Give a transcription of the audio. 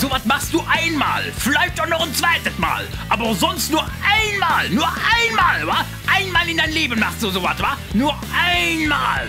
Sowas machst du einmal, vielleicht auch noch ein zweites Mal, aber sonst nur einmal, nur einmal, wa? Einmal in dein Leben machst du sowas, wa? Nur einmal.